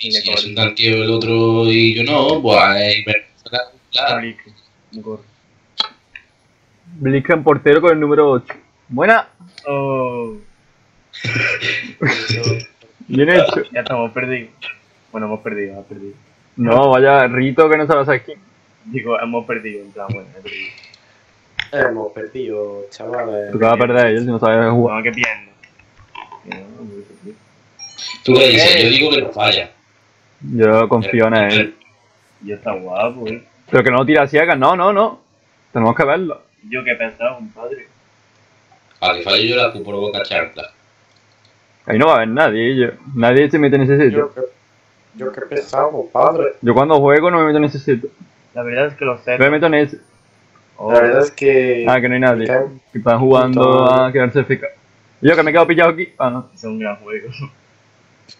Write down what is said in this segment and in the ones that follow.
y si es un tío el otro y yo no, pues ahí veremos la- la- Blick, un gorro. Blitzcrank portero con el número 8. Buena. Oh, Bien hecho. ya estamos perdidos. Bueno, hemos perdido, hemos perdido. No, vaya rito que no sabes aquí. Digo, hemos perdido, en plan, bueno, he perdido. Hemos perdido, chavales. Tú que vas a perder ellos si no sabes jugar. No, que pierna. ¿Tú qué dices? Eh. Yo digo que no falla. Yo confío en él. Yo está guapo, eh. Pero que no lo tira ciegas. No, no, no. Tenemos que verlo. Yo que he pensado, compadre. A que falle yo la por boca chancla. Ahí no va a haber nadie. Yo. Nadie se mete en ese sitio. Yo que, yo que pesado, padre. Yo cuando juego no me meto en ese sitio. La verdad es que los sé. Me meto en ese. Oh, La verdad es que. Ah, que no hay nadie. Que están jugando a quedarse FK. Yo que me he quedado pillado aquí. Ah, no. es un gran juego.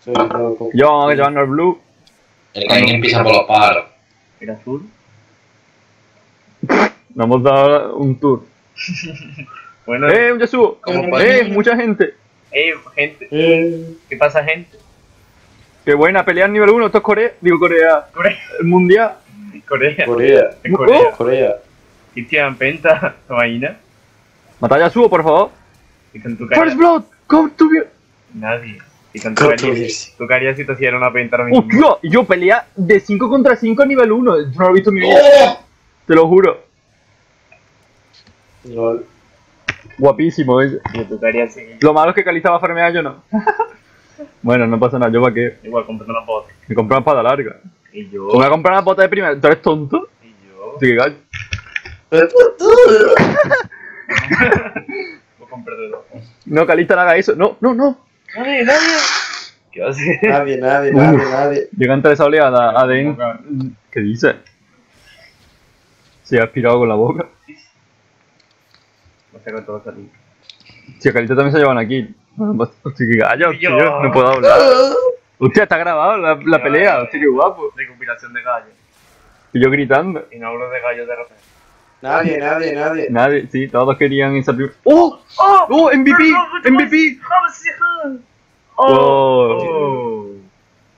Yo vamos a llevarnos el blue. El que empieza por los palos. ¿Era azul? Nos hemos dado un tour. Bueno, ¡Eh, un Yasuo! ¿Cómo ¡Eh, mucha gente! eh, gente. Eh, ¿Qué pasa, gente? ¡Qué buena! Pelear nivel 1. Esto es Corea. Digo Corea. Corea. El mundial. Corea. Corea. En Corea. Corea. Cristian Penta, ¿te imaginas? Mata a Yasuo, por favor. First. Blood. Come to me. Nadie. Tu virsi. Tu cara si te hiciera una penta ahora mismo. ¡Hostia! Yo pelea de 5 contra 5 a nivel 1. Yo no lo he visto en mi vida. ¡Oh! Te lo juro. Lol. Guapísimo ese. Tu cara así. Lo malo es que Calista va a farmear, yo no. bueno, no pasa nada. ¿Yo para qué? Igual comprando una bota. Me compré una espada larga. Y yo. ¿O me voy a comprar una bota de primera? ¿Tú eres tonto? Y yo. Que gallo. Voy a comprar de dos. No, Calista no haga eso. No, no, no. Nadie, nadie. ¿Qué va a hacer? Nadie, nadie, nadie, nadie. Llega entre esa oleada adentro. ¿Qué dices? Se ha aspirado con la boca. No sé cuánto va a salir. Si a Calista también se llevan aquí. Hostia, qué gallo, tío. No puedo hablar. Hostia, está grabado la, la pelea. Hostia, qué guapo. De compilación de gallos. Y yo gritando. Y no hablo de gallos de repente. Nadie, nadie, nadie. Nadie, sí, todos querían esa primera. ¡Oh! ¡Oh! ¡MVP! ¡MVP! Oh. Oh. oh.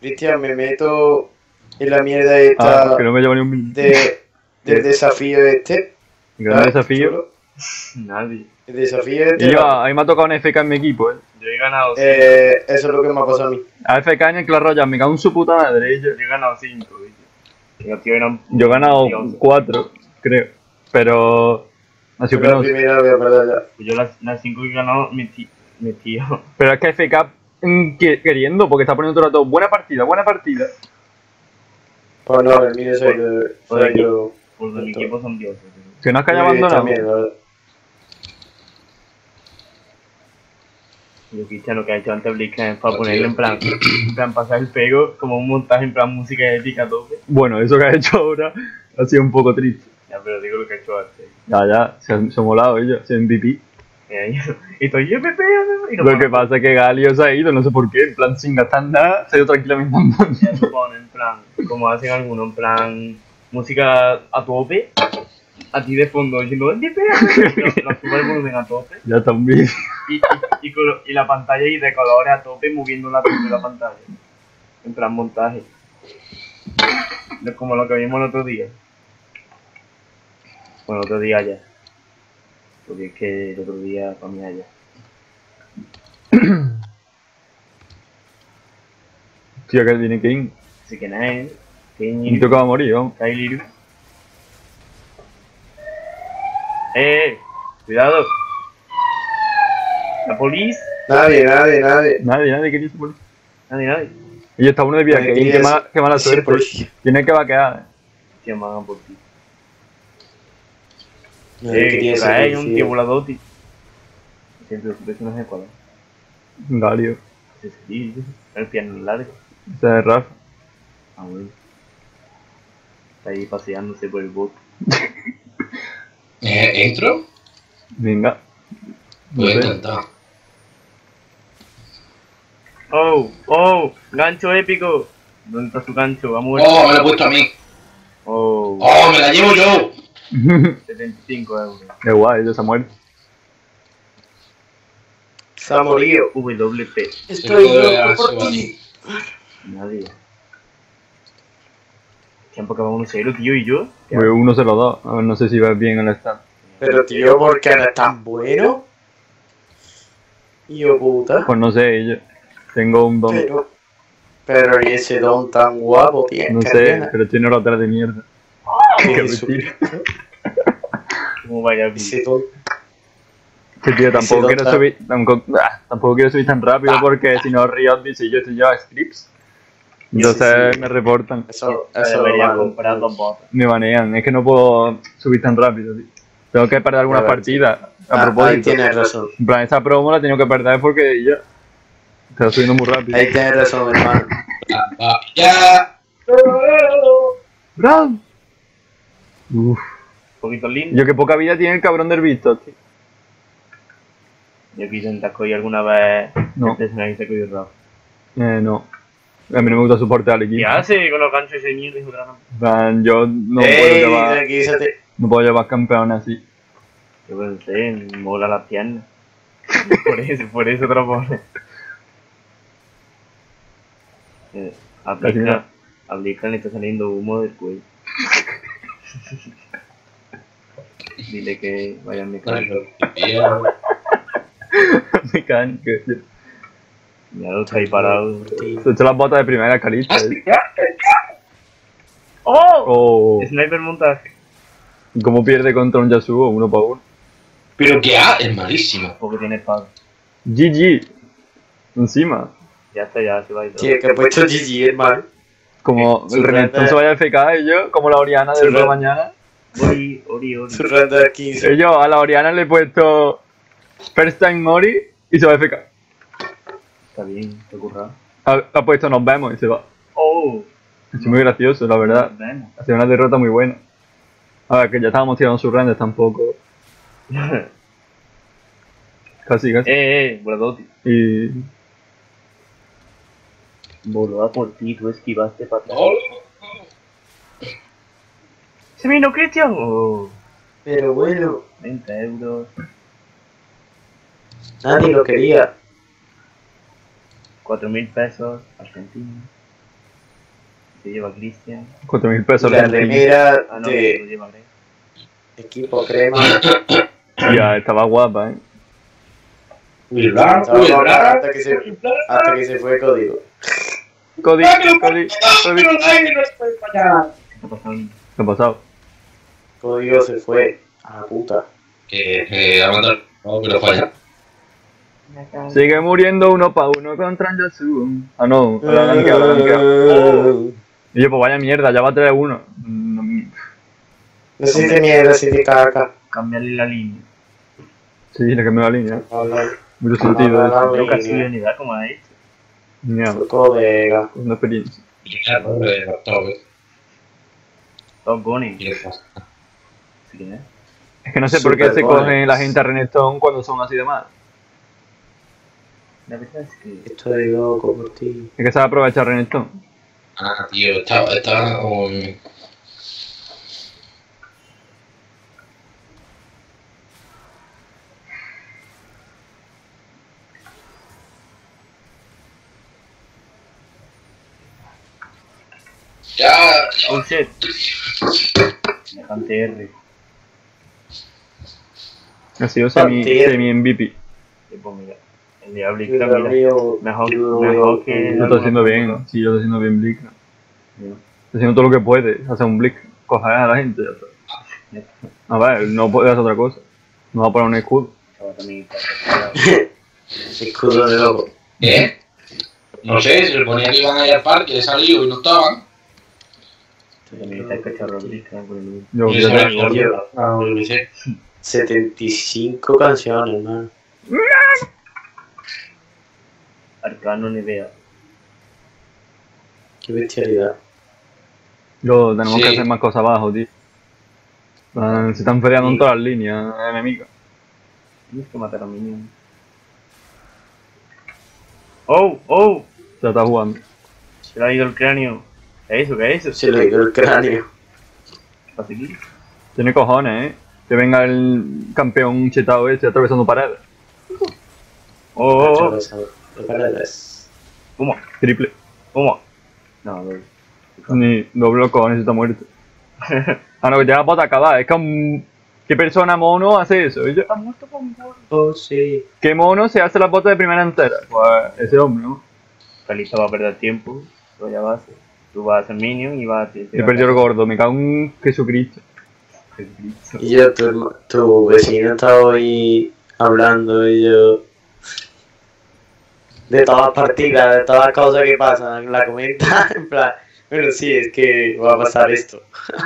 Cristian, me meto en la mierda esta Ah, que no me lleva ni un minuto. de, del desafío este. Gran desafío. Nadie. El desafío este. Y yo, a mí me ha tocado un FK en mi equipo, eh. Yo he ganado 5. Eh, eso es lo que me ha pasado a mí. AFK en el Clash Royale, me cago en su puta madre. Yo, Yo he ganado 5, Los tíos eran. yo he ganado Dios. 4, creo. Pero. Así Yo que la no. primera la voy a perder ya. Yo las, las 5 que he ganado, mi tío. Mi tío. Pero es que FK mm, que- queriendo, porque está poniendo todo el rato. Buena partida, buena partida. Pues no, el mío soy yo. Soy yo. Los de mi equipo son dioses. tío. Si no es que haya abandonado. verdad. Yo Cristiano que ha hecho antes Blitzcrank para ponerle en plan, en plan pasar el pego como un montaje en plan música épica a tope. Bueno, eso que ha hecho ahora ha sido un poco triste. Ya, pero digo lo que ha hecho antes. Ya, ya, se ha, se molado ella, se MVP. Y estoy yo, Pepe, y no Lo que pasa es que Galio se ha ido, no sé por qué, en plan sin gastar nada, se ha ido tranquilamente andando. Ya se pone en plan, como hacen algunos, en plan, música a tope, a ti de fondo diciendo, Pepe, lo subo el volumen a tope, Ya vídeo. y, y, y, colo- y la pantalla y de colores a tope moviendo la la pantalla. En plan montaje. Es como lo que vimos el otro día. Bueno, el otro día ya. Porque es que el otro día para mí allá. Tío, que tiene que ir. Así que nada, ¿eh? Que Y ñi- toca a morir, vamos. ¡Eh! ¡Cuidado! ¡La policía! Nadie, nadie, nadie. Nadie, nadie quería su policía. Nadie, nadie. Y está uno de vida, que mala, suerte. Tiene que vaquear. Tío, me hagan por ti. Ser trae un tío. Siempre su personaje cuál es. Galio. Sí, sí, sí. El piano largo. Ese es Rafa. Ah, bueno. Está ahí paseándose por el bote. Eh, ¿Entro? Venga. No Voy a sé. intentar. ¡Oh! ¡Oh! ¡Gancho épico! ¿Dónde está su gancho? ¡Ha muerto! ¡Oh, me lo he puesto a mí! ¡Oh! ¡Oh, me la llevo yo! 75 euros. Qué guay, ya se ha muerto. Se ha morido. WP. Estoy Esto loco por ti. Nadie. Tiempo que va 1-0, tío, y yo. ¿Qué Pues uno se lo da. A ver, no sé si ves bien el stand. Pero tío, ¿por qué eres tan bueno? Hijo puta. Pues no sé, yo tengo un don. Pero, pero y ese don tan guapo, tío. No que sé, pero tiene una otra de mierda. Que tío, tampoco quiero subir, tampoco, ah, tampoco quiero subir tan rápido porque si no Riot dice yo estoy JavaScript. Entonces Sí, sí. me reportan, Eso, Se eso debería comprar dos botas. me banean, es que no puedo subir tan rápido, tío. Tengo que perder algunas partidas. A Ah, ahí propósito. tienes razón. En plan, esa promo la he tenido que perder porque ya. Está subiendo muy rápido. Ahí tienes razón, hermano. Ah, ya. ¡Bravo! Uf, Un poquito lindo. yo que poca vida tiene el cabrón del visto, tío. Yo quise intentar coger alguna vez No. el Rafa. Eh, no. A mí no me gusta soportar al ¿Qué equipo. hace con los ganchos ese mierda, gran- En plan, yo no puedo llevar, no puedo llevar campeones así. Yo pensé, mola las piernas. por eso, por eso te lo pone. Eh, a Casi Blitzcrank- nada. a Blitzcrank le está saliendo humo del cuello. Dile que vaya casa. Mecánico. tío. Ya lo está ahí parado. Se echó las botas de primera calista. eh. ¡Oh! Oh, Sniper montaje. ¿y ¿Cómo pierde contra un Yasuo uno para uno? Pero que A es malísimo. Porque tiene espada. GG. Encima. Ya está, ya se va a ir. Tío, que he puesto GG, hermano. Como Sí, el render- se vaya a FK y yo, como la Oriana de la mañana. Ori, Ori, Ori. Su render 15. Y yo a la Oriana le he puesto First Time Mori y se va a FK. Está bien, te ocurra. Ha, ha puesto nos vemos y se va. ¡Oh! Es muy gracioso, la verdad. Nos vemos. Ha sido una derrota muy buena. A ver, que ya estábamos tirando sus renders tampoco. Casi, casi. eh, eh, Bradoti. Y. Voló a por ti, tú esquivaste para atrás. Oh, ¡Se vino Cristian! ¡Oh! Pero bueno, 20 euros. nadie lo quería. 4.000 pesos, Argentina. Se lleva Cristian. 4.000 pesos. La remera Ah, no, se lo de lleva Greg. equipo crema. Ya, estaba guapa, eh. Hasta que se, hasta que se fue el código. Cody, Cody, Cody. ¿Qué ha pasado? Código se fue. A la puta. Que eh, a matar. No, pero falla. Sigue muriendo uno pa' uno contra el Yasuo. Ah, no, la gankeado, la gankeado. Y yo, pues vaya mierda, ya va 3-1. Mm, No sé si de mierda, si de caca. Cambiarle la línea. Sí, le cambió la línea. Mucho sentido eso. habla- Creo que ha sido unidad como ha hecho. Ya, Colega. una experiencia. Claro, eh, todo, eh. Top Bunny. Y. ¿Sí quién es? Que no sé por qué Super se cogen la gente a Renekton cuando son así de mal. La verdad es que... Estoy loco por ti. Es que sabe aprovechar Renekton. Ah, tío, está, está con... Ya, Oh shit. Bastante R. Ha sido semi, Partida. semi MVP. Pues. El Diablo Dios mira. mío, Mejor, mejor que... Lo está haciendo bien. Sí, lo está haciendo bien Blick. Está haciendo todo lo que puede. Hace un Blick. Coger a la gente. ya. A ver, no puede hacer otra cosa. No va a poner un escudo. Estaba también para- Escudo de loco. ¿eh? No sé, se suponía que iban a ir al parque, he salido y no estaban. 75 canciones, hermano. Arcano ni idea. Qué bestialidad. yo- tenemos Sí. que hacer más cosas abajo, tío. Ah, Se están peleando en todas las líneas enemigas. Tienes que matar a Minion. ¡Oh! ¡Oh! Se la está jugando. Se le ha ido el cráneo. ¿Qué es eso? ¿Qué es eso? Se le dio el cráneo. ¿Qué pasa aquí? Tiene cojones, eh. Que venga el campeón chetado ese atravesando paredes. ¡Oh! oh, oh. Paredes. ¿Cómo? Triple. ¿Cómo? No, no. Ni doble cojones está muerto. Ah, no, que tiene la bota acabada. Es que un... ¿Qué persona mono hace eso? Yo, Está muerto con. Oh, sí. ¿Qué mono se hace la bota de primera entera? Pues ese hombre, ¿no? Calista va a perder tiempo. Pero ya vas. Tú vas a hacer minion y vas a... te- te perdido el gordo, me cago en Jesucristo. Jesucristo. Y yo, tu, tu vecino estaba ahí hablando y yo... De todas las partidas, de todas las cosas que pasan, la comenta en plan... Bueno, sí, es que va a pasar esto.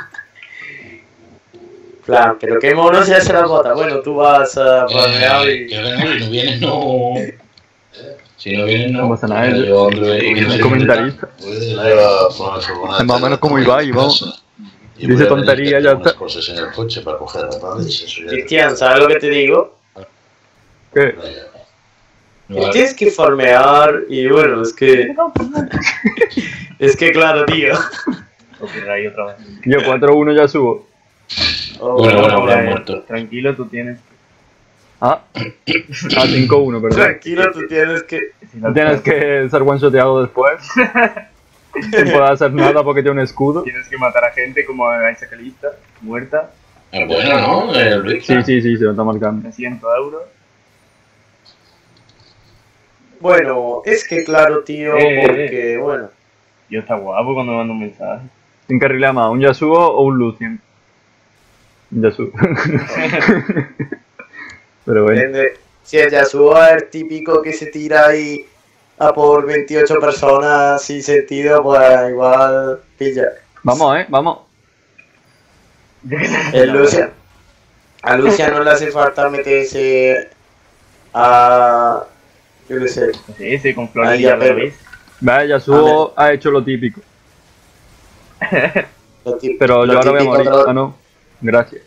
En plan, pero qué mono se hace la bota. Bueno, tú vas a Eh, y... que no vienes, no. Si no vienes, no. No pasa nada, Yo, yo- hombre, y soy comentarista. Es más o menos como Ibai, vamos. Dice tontería, ya está. cosas en el coche para coger Cristian, ¿sabes lo que te digo? ¿Qué? Vale. Tienes que farmear y bueno, es que... es que claro, tío. Copyright otra vez. Yo 4-1 ya subo. Oh, Bueno, bueno, Ahora, habrá muerto. Tranquilo, tú tienes. Ah, ah 5-1, perdón. Tranquilo, tú tienes que... Tienes que ser one-shoteado después. Sin poder hacer nada porque tiene un escudo. Tienes que matar a gente como a esa calista, muerta, Ah, bueno, ¿no? El Luis. Sí, sí, sí, se lo está marcando. 300 euros. Bueno, es que claro, tío, Eh, eh, porque, bueno... Yo está guapo cuando me manda un mensaje. ¿Quién carrilea más? ¿Un Yasuo o un Lucian? Un Yasuo. Pero bueno. Si el Yasuo es el típico que se tira ahí a por 28 personas sin sentido, pues igual pilla. Vamos, eh, vamos. El Lucian. A Lucian no le hace falta meterse a. Yo qué sé. Sí, sí, con ya, ¿lo pero- veis? Vale, Yasuo ha hecho lo típico. Lo Pero lo yo ahora voy a morir. Ah, no. Gracias.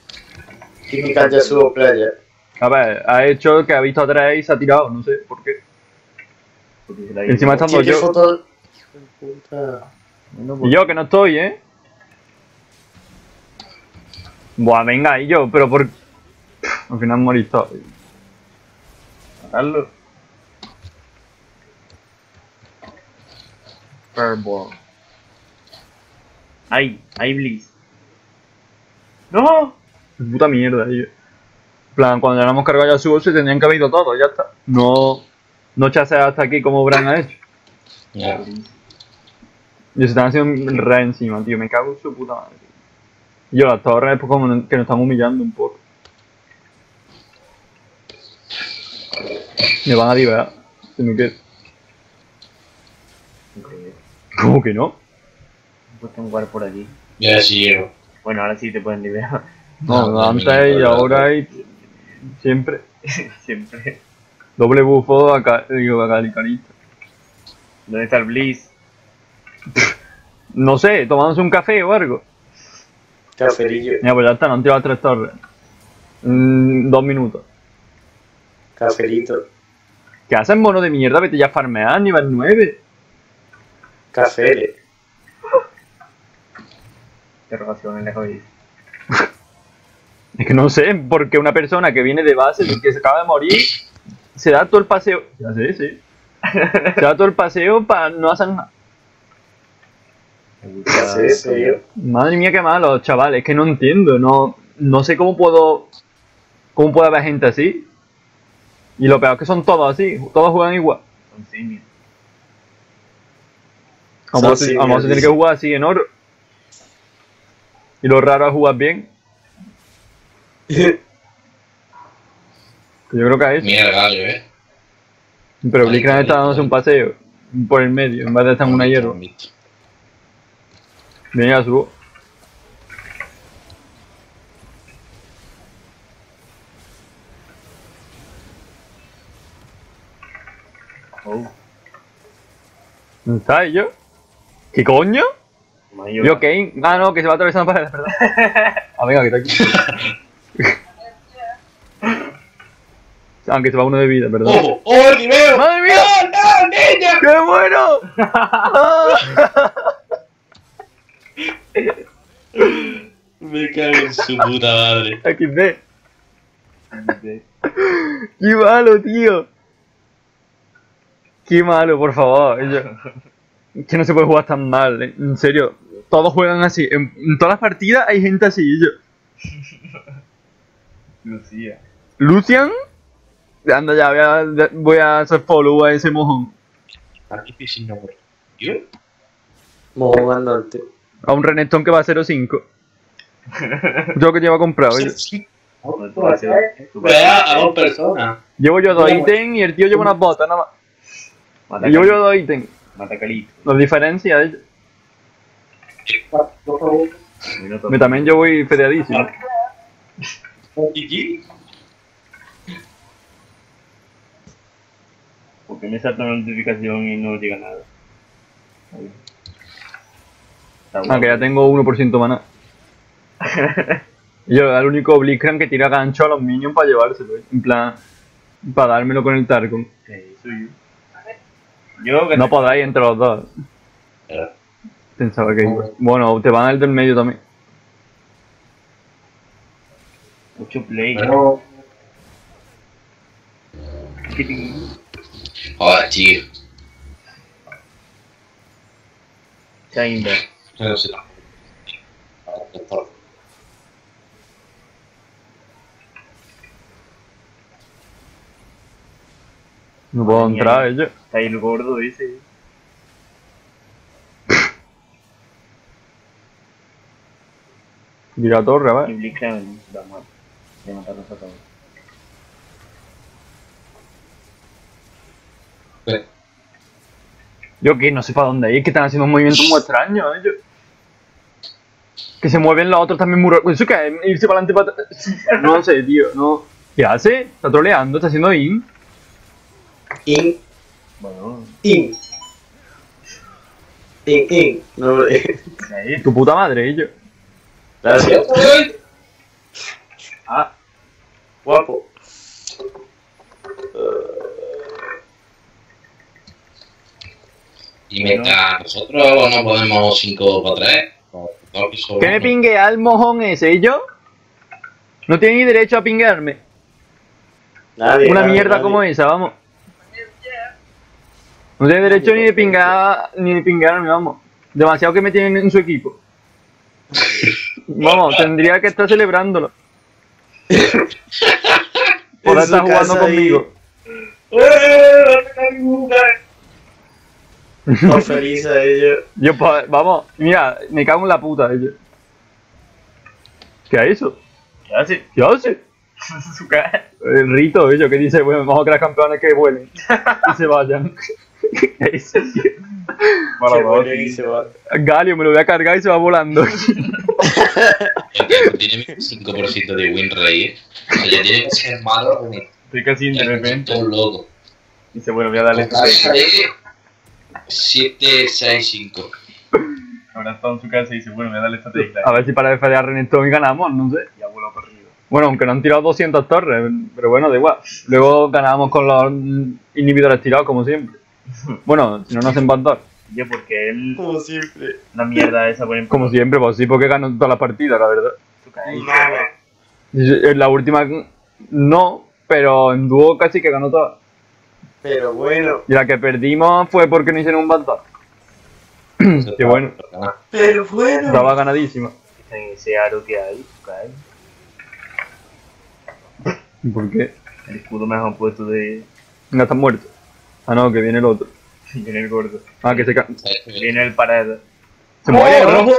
Típica Yasuo player. A ver, ha hecho que ha visto a tres y se ha tirado, no sé por qué. Encima estando ¿Qué yo. foto? Hijo de puta. Bueno, Y pues, yo que no estoy, ¿eh? Buah, venga, y yo, pero por... Al final morí todo. matarlo. Fireball. ¡Ay! ¡Ay, Bliss! ¡No! Puta mierda, tío. En plan, cuando ya no hemos cargado Yasuo se tendrían que haber ido todos, ya está. No... No chaseas hasta aquí como Bran ha hecho. Ya. Y se están haciendo un re encima, tío. Me cago en su puta madre. Y yo, las torres, pues como que nos están humillando un poco. Me van a liberar. Se me queda. ¿Cómo que no? He puesto un guard por allí. Ya sí llego. Bueno, ahora sí te pueden liberar. No, No, antes y ahora y siempre. Siempre. Doble bufo a, ca digo, a Calicanista. ¿Dónde está el Bliss? No sé, tomándose un café o algo. Cafelillo. Mira, pues ya está, no han tirado tres torres. Mm, dos minutos. Cafelito. ¿Qué hacen mono de mierda? Vete ya a farmear, nivel 9. Café. Interrogación en la cabeza. Es que no sé, porque una persona que viene de base, que se acaba de morir, se da todo el paseo. Ya sé, sí. Se da todo el paseo para no hacer nada. Sí, sí. Madre mía, qué malo, chavales, es que no entiendo, no, no sé cómo puedo. ¿Cómo puede haber gente así? Y lo peor es que son todos así, todos juegan igual. Son simios. A dice. que jugar así en oro. Y lo raro es jugar bien. Yo creo que es eso. Mira el gallo, ¿eh? Pero Blickran está dándose un paseo por el medio, en vez de estar en una hierba. Venga, subo. Oh, ¿Dónde está ¿Y yo? ¿Qué coño? mayor. Yo, Kane. Ah, no, que se va atravesando paredes, perdón. Ah, venga, que está aquí. Aunque se va uno de vida, perdón. ¡Ojo! ¡Oh, el veo! ¡Madre mía! ¡No, no, niña! ¡Qué bueno! Me cago en su puta madre. XD. ¡Qué malo, tío! ¡Qué malo, por favor! Yo- Que no se puede jugar tan mal, eh. en serio. Todos juegan así. En, en todas las partidas hay gente así. y yo. Lucía. Lucian. Anda ya, voy a, voy a hacer follow a ese mojón. Aquí piscina yo. Mojón al norte. A un Renekton que va a 0.5. Yo que llevo comprado. yo. Vea a dos personas. Llevo yo dos ítems y el tío lleva unas botas nada más. Llevo yo dos ítems. Mata Calito. La diferencia. Minuto. Me también yo voy fedeadísimo. ¿Y Porque me salta una notificación y no llega nada. Aunque Ah, ya tengo 1% maná. Yo, el único Blitzcrank que tira gancho a los minions para llevárselo. eh. En plan, para dármelo con el Tarkon. Sí, soy yo. Yo que No podáis entre los dos. Pensaba que iba. Bueno, te van el del medio también. Mucho play. Pero. Joder, tío. No puedo entrar, mía. ellos. Está ahí el gordo ese. Tira torre, Y ¿vale? De matarlos a todos. Yo que no sé para dónde ir, que están haciendo un movimiento muy extraño, ellos. Que se mueven los otros también muy raro. ¿Eso qué es? Irse para adelante para. No sé, tío, no. ¿Qué hace? Está troleando, está haciendo in. In, Bueno, in. In, in. No. Tu puta madre, ellos. gracias. Ah, Guapo. Y mientras nosotros no podemos 5 para 3, ¿Qué me pinguea el mojón ese, ellos? No tiene ni derecho a pinguearme. Nadie, Una nadie, mierda nadie. como esa, vamos. No tiene derecho ni de pingar, ni de pingarme, vamos. Demasiado que me tienen en su equipo. Vamos, tendría que estar celebrándolo. Por estar jugando conmigo. Todo feliz a ellos. Yo, pues, vamos, mira, me cago en la puta, ellos. ¿Qué es eso? ¿qué hace? ¿Qué hace? Su cara. El rito, ellos, que dice, bueno, vamos a que las campeones que vuelen y se vayan. Galio, me lo voy a cargar y se va volando. tiene 25% de win rate. O sea, ya tiene que ser malo. Estoy casi. Todo loco. Dice, bueno, voy a darle Casa este. de 7, 6, 5. Ahora está en su casa y dice, bueno, voy a darle esta tecla. A ver si para defender a Renekton y ganamos, no sé. Y abuelo arriba. Bueno, aunque no han tirado 200 torres, pero bueno, da igual. Luego ganábamos con los inhibidores tirados, como siempre. Bueno, si no nos hacen bandar. Yo, porque él, Como siempre. la mierda esa, por ejemplo, Como siempre, pues sí, porque ganó todas las partidas, la verdad. ahí. En la última no, pero en dúo casi que ganó todas. Pero bueno. Y la que perdimos fue porque no hicieron un bandar. Qué bueno. Pero bueno. Estaba ganadísima. En ese aro que hay, su cara ahí. ¿Y ¿Por qué? El escudo me han puesto de. No están muertos. Ah, no, que viene el otro. Viene el gordo. Ah, que se ca Viene el parada. Se muere, ¡Oh, ¿no? rojo!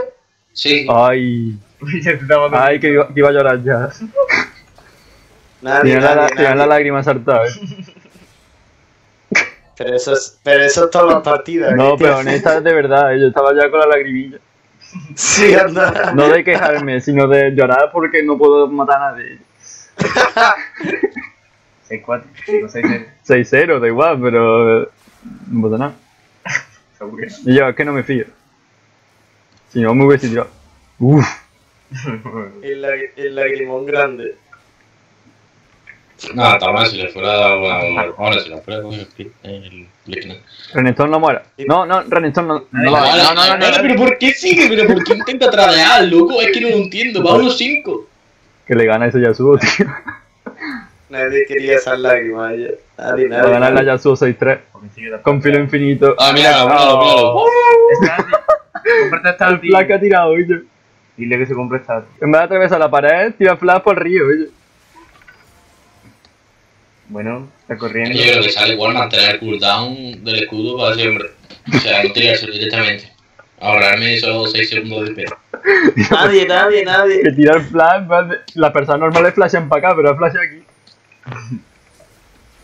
Sí. Ay, ay, que iba, que iba a llorar ya. Tenía la, la lágrima saltada, eh. Pero eso es, pero eso es todas las partidas. No, ¿qué pero en esta de verdad, eh, yo estaba ya con la lagrimilla. Sí, anda. No de quejarme, sino de llorar porque no puedo matar a nadie. 6-4, 5-6-0. 6-0, da igual, pero eh, no pasa nada. Seguro. Y yo, es que no me fío. Si no, me hubiese tirado. Uff, El, el lagrimón grande. No, tal vez si le fuera. Bueno, ahora si le fuera el Split, el. Renekton no muera. No, no, Renekton no. No, no, no, no, no, no. Pero ¿por qué sigue? ¿Pero por qué intenta tradear, loco? Es que no lo entiendo. Va a unos 5. Que le gana ese Yasuo, tío. Nadie quería esas lágrimas. ya. Nadie, Va a ganar la nadie. Yasuo 6-3. Porque sigue de Con filo infinito. Ah, míralo, míralo, míralo. Está Cómprate esta El flash que ha tirado, oye. Dile que se compre esta. En vez de atravesar la pared, tira flash por el río, oye. Bueno, está corriendo. Yo creo que sale igual mantener el cooldown del escudo para siempre. O sea, no tirárselo directamente. Ahorrarme esos 6 segundos de espera. Nadie, nadie, Que nadie. tira el flash, en vez de- las personas normales flashan para acá, pero el flash aquí.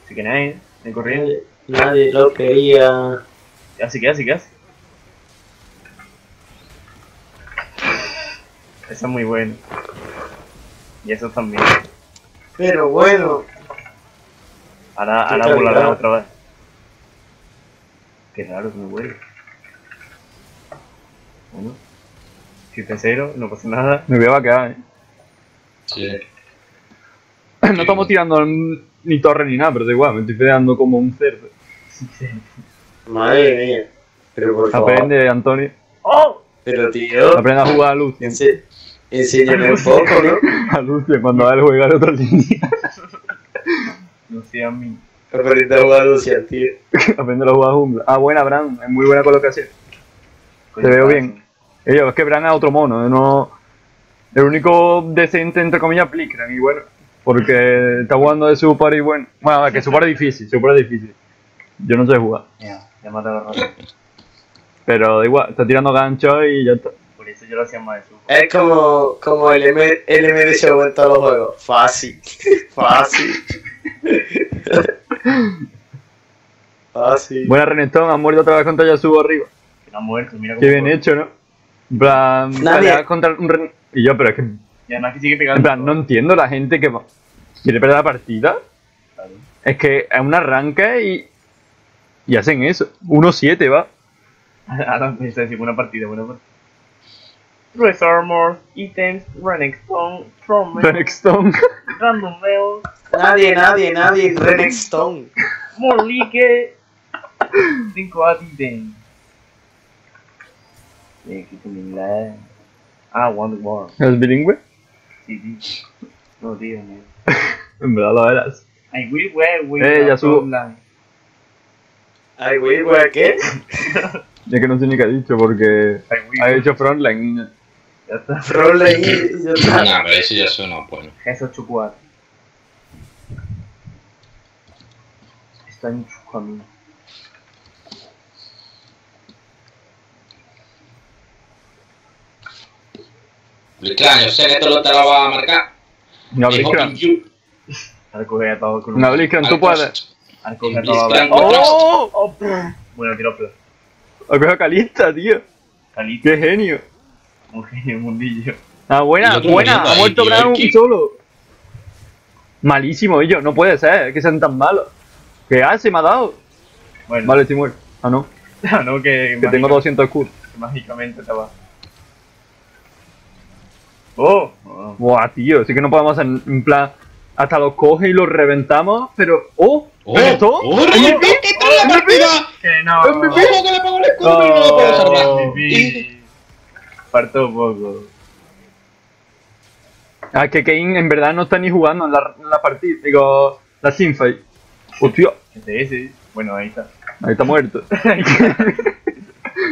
Así que nada, está corriendo. Nadie lo quería. Así que, así que, así. Eso es muy bueno. Y eso también. Pero bueno. Ahora, ahora volará otra vez. Qué raro que me huele. Bueno. 7-0, no pasa nada. Me voy a vaquear, eh. Sí. No estamos tirando ni torre ni nada, pero da igual, me estoy quedando como un cerdo. Madre mía. Pero por favor. Aprende, Antonio. ¡Oh! Pero tío. Aprende a jugar a Lucio. ense- Enséñame un poco, ¿no? A Lucio, cuando él juega de otra línea. A mí. Aprende a jugar a Lucian, tío. Aprende a jugar a jungla. Ah, buena, Bran. Es muy buena colocación. Te veo bien. Eh, yo, es que Bran es otro mono. eh, No... El único decente, entre comillas, Plicran. Y bueno, porque está jugando de super y bueno. Bueno, a ver, que super es difícil. Super es difícil. Yo no sé jugar. Ya, ya mata la rata. Pero da igual, está tirando gancho y ya está. Por eso yo lo hacía más de su. Es como, como el, M, el MD show en todos los juegos. Fácil. Fácil. Fácil. Buena Renestón, ha muerto otra vez contra Yasuo arriba. Que no ha muerto, mira cómo. Qué bien hecho, ¿no? En plan, Nadie- contra un Ren... Y yo, pero es que, Y además que sigue pegando. plan, no entiendo la gente que va- quiere perder la partida. Claro. Es que es un arranque y... Y hacen eso. 1-7, va. Ahora empieza a decir buena partida, buena partida. Dress armor, items, running stone, trauma, Renexton. random mail, Nadie, nadie, nadie. More league, 5 items. Eh, que tu inglés. Ah, Wonder War. ¿Es bilingüe? No, tío, no. En verdad lo eras. I will wear with Eh, ya subo. frontline. Ay, güey, güey, ¿qué? Ya que no sé ni qué ha dicho porque I will. ha hecho frontline. Ya está. Roleplay y ya está. Nah, pero eso ya suena bueno. Eso chocolate. Está en su camino. Yo sé que esto lo te lo va a marcar. No, Dijo Blitzcrank. Pichu. Ahora coge a todo con un. No, Blitzcrank, tú puedes. Ahora coge a todo a Blitzcrank, ver. ¡Oh! ¡Oh! Bueno, tiro plus. Ha cogido a Calista, tío. Calito. ¡Qué genio! Un genio mundillo. Ah, buena, buena. Ha muerto Brown solo. Malísimo, ellos. No puede ser que sean tan malos. ¿Qué hace? Me ha dado. Bueno, Vale, estoy muerto. Ah, no. no, que, Que tengo mágica- 200 escudos. que mágicamente te va. ¡Oh! oh. Buah, tío. Sí que no podemos hacer en plan. Hasta los coge y los reventamos, pero. ¡Oh! ¡Oh! ¿Reventó? ¡Oh, MVP! ¡Que en la partida! ¡Que no! ¡Ojo que le pegó el escudo, pero no lo puedo salvar! Oh, MVP. Faltó poco. Ah, que Kane en verdad no está ni jugando en la, en la partida. Digo, la teamfight. Hostia, Ese, ese. Bueno, ahí está. ahí está muerto.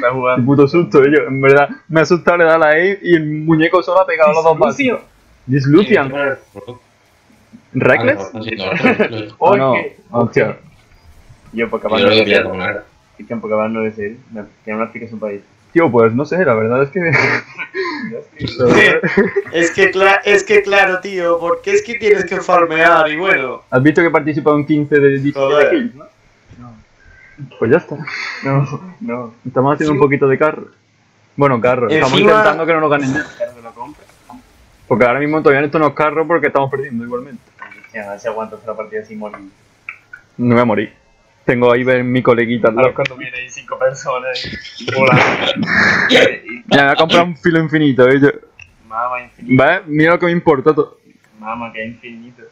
Está jugando. puto susto, ellos. En verdad, me ha asustado le da la E y el muñeco solo ha pegado a los dos Lucio. básicos. This Lucian. ¿Reckless? No, no, no, no. Oh, no. Oye. Hostia. Yo, Yo lo no con una. Y que no ser. me- Tiene una explicación para eso. Tío, pues no sé, la verdad es que. Es que, cla- es que claro, tío, porque es que tienes que farmear y bueno. Has visto que he participado en 15 de 17 Joder. kills, ¿no? No. Pues ya está. No, no. Estamos haciendo un poquito de carro. Bueno, carro. Estamos intentando que no nos ganen compra. Porque ahora mismo todavía esto no es carro porque estamos perdiendo igualmente. Ya, si aguanto esta partida sin morir. No me voy a morir. Tengo ahí ver mi coleguita. al A ver lado. cuando vienen cinco personas y volando. Ya me voy a comprar un filo infinito. ¿eh? Yo- Mama infinito. ¿Ves? Mira lo que me importa todo. Mama que infinito.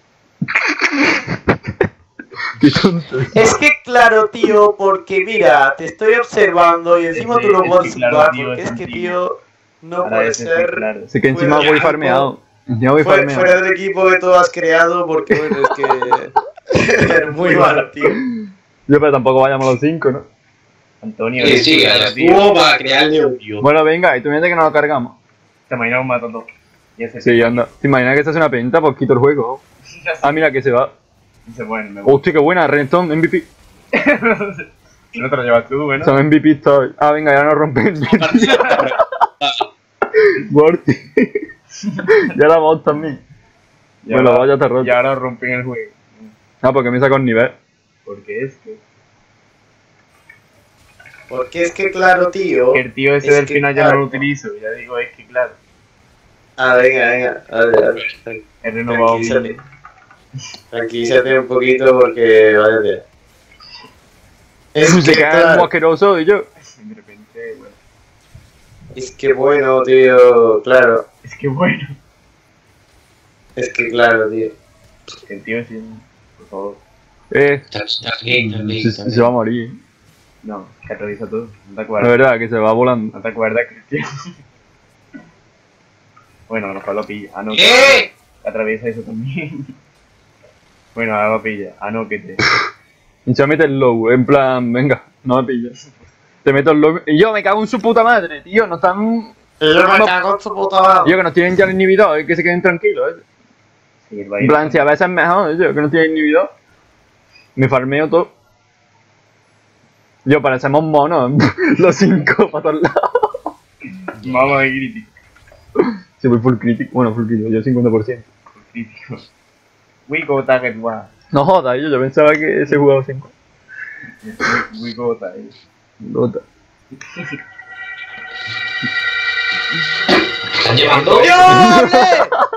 Qué tonto. Es que claro, tío, porque mira, te estoy observando y encima tú no Es puedes claro, jugar tío, porque es es que, tío, no Ahora puede ser. claro. Sé que encima voy ya, farmeado. Encima voy Fuera, farmeando. fuera del equipo que tú has creado, porque bueno, es que. es muy malo, tío. Yo, pero tampoco vayamos a los 5, ¿no? Antonio, Sí, sí, para crearle odio. Bueno, venga, y tú mientes que nos lo cargamos. Te imaginas un matando. Sí, anda. ¿Te imaginas que se hace una penta? Pues quito el juego. Ah, mira que se va. Me gusta. Hostia, qué buena, Renton, MVP. No te lo llevas tú, bueno. Son MVP estoy. Ah, venga, ya no rompen. Morty. ya la vos también. Y Bueno, ahora- vaya te roto. Y ahora rompen el juego. Ah, porque me saca un nivel. Porque es que. Porque es que, claro, tío. El tío ese Es del final ya no lo utilizo. Ya digo, es que claro. Ah, venga, venga. Dale, dale. He renovado. Tranquilízate. Un poquito porque. Vaya tía. Es se que, queda muy asqueroso y yo. De repente, bueno. es que bueno, tío. Claro. Es que bueno. Es que, claro, tío. El tío ese. Por favor. Eh, estás bien, estás bien, se, va a morir. No, que atraviesa todo. No te La acuerdas. verdad, que se va volando. No te acuerdas, Cristian. bueno, nos lo pilla. Ah, no. que- ¡Eh! Atraviesa eso también. bueno, ahora lo pilla. Ah, no, que te. Y se mete el low, en plan, venga, no me pillas. Te meto el low. Y yo me cago en su puta madre, tío. No están. Yo me No. cago en su puta madre. Tío, que nos tienen ya el inhibidor, eh, que se queden tranquilos, eh. Sí, En plan, si a veces es mejor, yo, que no tiene inhibidor. Me farmeo todo. Yo, parecemos monos, los cinco para todos lados. Vamos de crítico. Si voy full crítico, bueno, full crítico, yo 50%. Crítico. We go target one. No jodas, yo, yo pensaba que se jugaba 5. We, we go target. Gota. ¿Están llevando? ¡Yo! ¡Abre!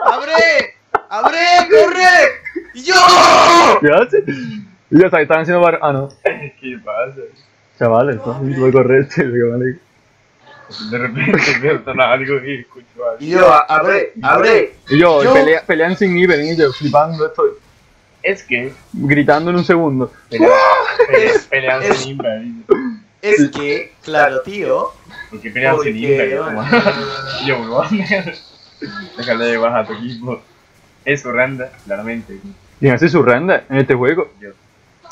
¡Abre! ¡Abre! ¡Corre! ¡Yo! ¿Qué hace? Y ya está, están haciendo bar... Ah, no. ¿Qué pasa? Chavales, ¿no? voy a correr, vale. De repente algo y escucho algo. Y yo, abre, abre. Y yo, Yo- pelea- pelean sin nivel, y yo flipando, estoy Es que gritando en un segundo. pelean, pelean, Es- pelean es- sin. ¿eh? Es que, claro, tío. ¿Por qué pelean sin Porque, bueno, Yo me voy a Déjale de bajar a tu equipo. Randa, claramente. Y así su render en este juego. Yo.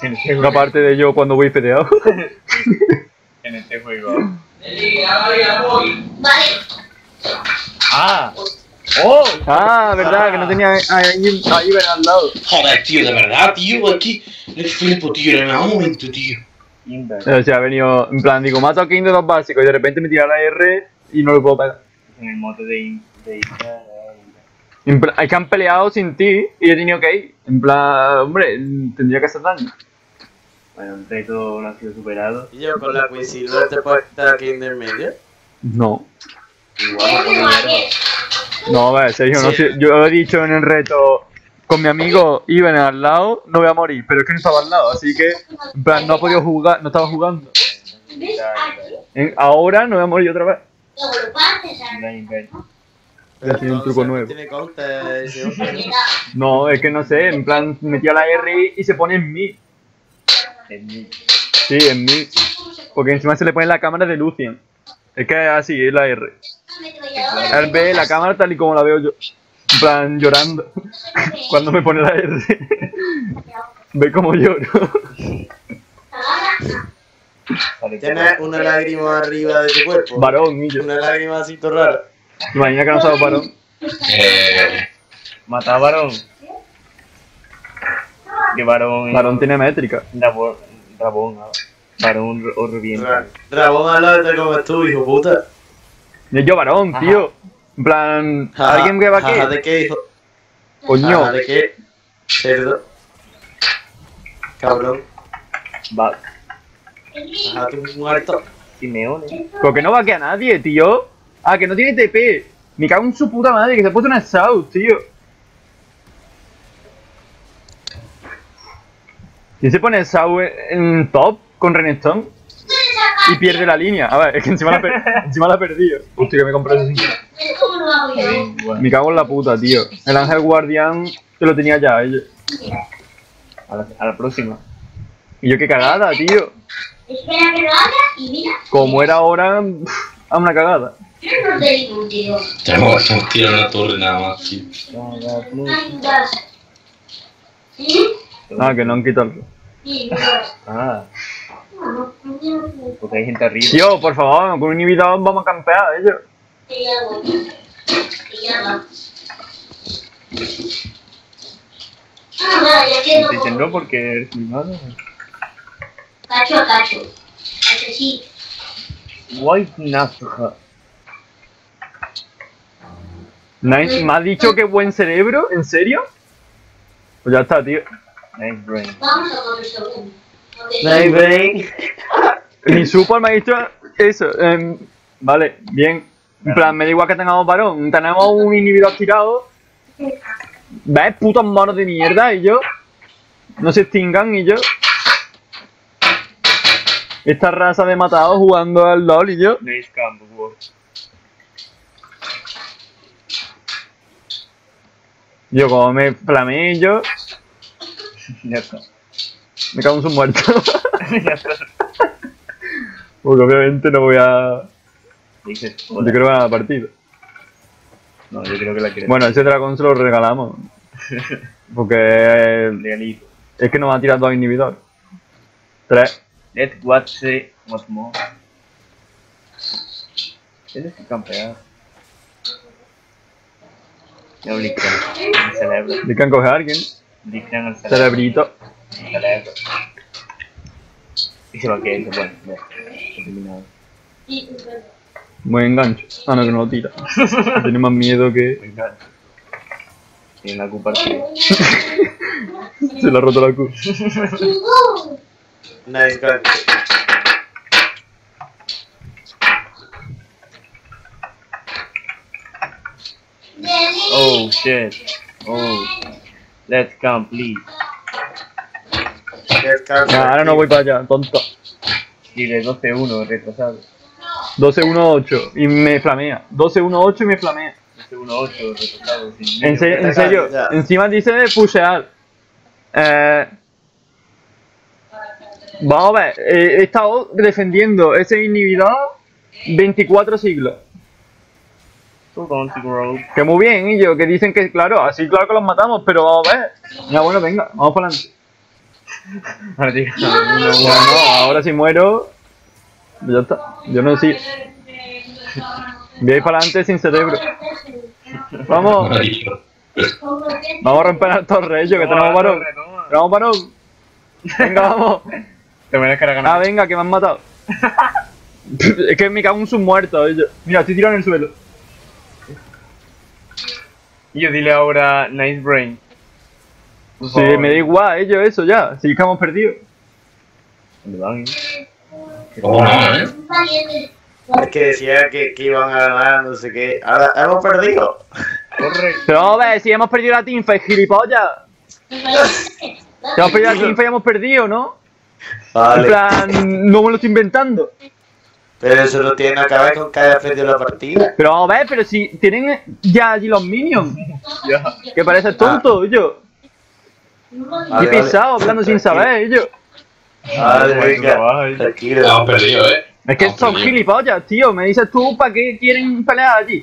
En este Una juego. parte de yo cuando voy pedeado. En este juego. Ah. ¡Oh! ah, verdad, que no tenía ahí, ahí ven al lado. Joder, tío, de verdad, tío, aquí le flipo, tío, en un momento, tío. O sea, ha venido, en plan, digo, mato a King de dos básicos y de repente me tira la R y no lo puedo pegar. En el mote de. De. En plan, es que han peleado sin ti y he tenido que ir. En plan, hombre, tendría que hacer daño. Bueno, el reto no ha sido superado. Y yo con la Quisilver te puedo estar aquí en el medio. No. Igual no puedo verlo. No, a ver, Sergio, no sé, yo he dicho en el reto con mi amigo Iben al lado, no voy a morir, pero es que no estaba al lado, así que, en plan, no ha podido jugar, no estaba jugando. En- ahora no voy a morir otra vez. Ya tiene un truco nuevo. Tiene counter ese hombre. No, es que no sé, en plan, metía la R y se pone en mí. En mí. Sí, en mí. Porque encima se le pone la cámara de Lucian. Es que así, es la R. Él ve la cámara tal y como la veo yo. En plan, llorando. Cuando me pone la R. Ve como lloro. Tienes una lágrima arriba de tu cuerpo. Varón, y yo. Una lágrima así rara. Imagina que no sabes varón. Eh, Mata a varón. Que varón. Varón tiene métrica. Rabón. Rabón. Varón o revienta. Rabón al lado como tú, hijo puta. Yo varón, Ajá. tío. En plan, Jaja, ¿alguien que va aquí? ¿de qué, hijo? Coño. ¿de qué? Cerdo. Cabrón. Va. Jaja, tú muerto. Simeone. Porque no va aquí a nadie, tío. Ah, que no tiene TP. Me cago en su puta madre, que se ha puesto una South, tío. ¿Quién se pone South en top con Renestone? Y pierde la línea. A ver, es que encima la, per encima la he perdido. Hostia, que me compré ese cinco. Igual. Me cago en la puta, tío. El ángel guardián que lo tenía ya, ella. A la, a la próxima. Y yo qué cagada, tío. Espera que lo haga y mira. Como era ahora, a una cagada. Yo no te digo, tío. Tenemos que tirar una torre nada más, tío. Ah, que no han quitado. Ah, No, no, no, no. porque hay gente arriba. Tío, por favor, con un inhibidor vamos a campear, ellos. Que ya voy. Que ya va. Ah, ya quedó. Te porque eres mi madre. Cacho a cacho. Cacho, sí. White Nazca. Nice, ¿Me has dicho que buen cerebro? ¿En serio? Pues ya está, tío. Nice brain. Vamos a brain. Mi super me ha dicho eso. em, vale, bien. En plan, me da igual que tengamos varón. Tenemos un inhibidor tirado. ¿Ves? Putos monos de mierda. Y yo. No se extingan. Y yo. Esta raza de matados jugando al LOL. Y yo. Nice campo, wow. Yo, como me flameé, yo. Ya está. Me cago en su muerto. ya está. Porque obviamente no voy a. Dices, Yo hola. creo que ganar la partida. No, yo creo que la quieres. Bueno, ese dragón se lo regalamos. Porque. Legalito. Es que nos van a tirar dos inhibidores. Tres. Let's watch what's more. Tienes que campear. Ya Blitzcrank. El cerebro. Dicen coger a alguien. Blitzcrank el cerebro. Cerebrito. Cerebro. Y se va a quedar y se pone. Eliminado. Buen engancho. Ah, no, que no lo tira. Tiene más miedo que. Venga. Tiene la Q partida. Se le ha roto la Q. Nice gun. Oh shit. Oh. Let's come, please. Let's go. Ah, ahora no voy para allá, tonto. Dile 12-1, retrasado. 12-1-8 y me flamea. 12-1-8 y me flamea. 12-1-8, retrasado. sin En, miedo. se- en serio, Ya. encima dice de pushear. Eh, vamos a ver, eh, he estado defendiendo ese inhibidor 24 siglos. Que muy bien, y yo, que dicen que, claro, así claro que los matamos, pero vamos a ver. Ya bueno, venga, vamos para adelante. Ahora si muero, ya está. Yo no sé. Voy a ir para adelante sin cerebro. Vamos, vamos a romper la torre, yo, que tenemos varón. Tenemos varón. Venga, vamos. Te voy a Ah, venga, que me han matado. es que me cago en sus muertos. yo. Mira, estoy tirado en el suelo. Y yo dile ahora Nice Brain. Por Sí, favor. me da igual, ellos, eso ya. Sí que hemos perdido. ¿Dónde van? ¿Cómo no, eh? Es que decía que, que iban a ganar, no sé qué. Ahora hemos perdido. Corre. Pero ver, si hemos perdido la teamfight, gilipollas. Si hemos perdido la teamfight, hemos perdido, ¿no? En Vale. plan, no me lo estoy inventando. Pero eso no tiene nada que ver con que haya perdido la partida. Pero vamos a ver, pero si tienen ya allí los minions. Ya. Que parece tonto, yo. Qué Vale, vale. pesado, hablando sin saber, yo. Vale, venga. eh. Tranquilo. Hemos perdido, eh. Es que son perdido. gilipollas, tío. Me dices tú, ¿para qué quieren pelear allí?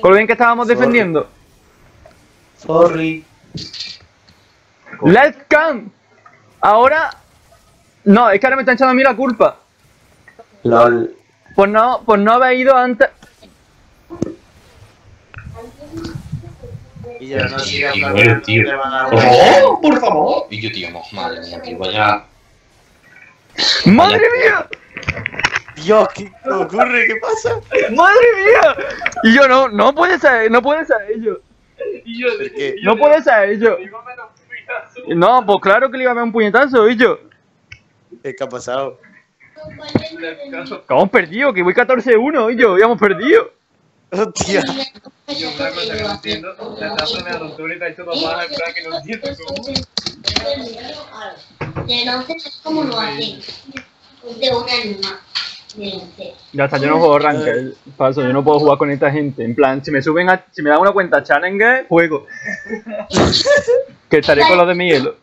Con lo bien que estábamos Sorry. defendiendo. Sorry. Let's come. Ahora. No, es que ahora me están echando a mí la culpa. LOL. Por no, por no haber ido antes. Y yo no Tío, tío. van a Por dar- favor, por favor. Y yo, tío, madre mía, tío, vaya. ¡Madre mía! Dios, ¿qué ocurre? ¿Qué pasa? ¡Madre mía! Y yo no, no puede ser, no puede ser ello. Y yo, ¿Por qué? No puede ser ello. No, pues claro que le iba a dar un puñetazo, y yo. ¿Qué ha pasado? Hemos perdido, que voy 14-1, y yo, ya hemos perdido. Hostia. yo que no entiendo. La y te hecho plan que no entiendo cómo. De lo hacen. De. Ya está, yo no juego ranked, paso, yo no puedo jugar con esta gente. En plan, si me suben a, si me dan una cuenta challenge, juego. que estaré con los de mi hielo.